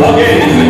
Okay.